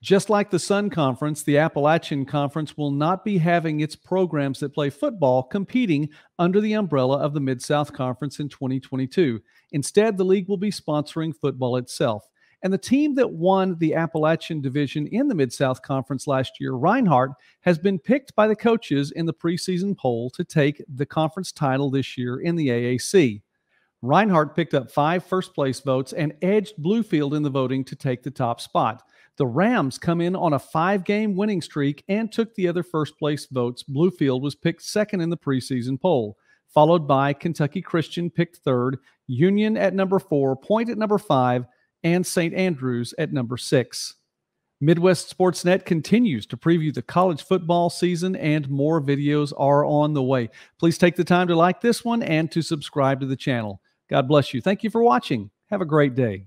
Just like the Sun Conference, the Appalachian Conference will not be having its programs that play football competing under the umbrella of the Mid South Conference in 2022. Instead, the league will be sponsoring football itself. And the team that won the Appalachian Division in the Mid South Conference last year, Reinhardt, has been picked by the coaches in the preseason poll to take the conference title this year in the AAC. Reinhardt picked up five first place votes and edged Bluefield in the voting to take the top spot. The Rams come in on a five game winning streak and took the other first place votes. Bluefield was picked second in the preseason poll, followed by Kentucky Christian picked third, Union at number four, Point at number five, and St. Andrews at number six. Midwest Sportsnet continues to preview the college football season, and more videos are on the way. Please take the time to like this one and to subscribe to the channel. God bless you. Thank you for watching. Have a great day.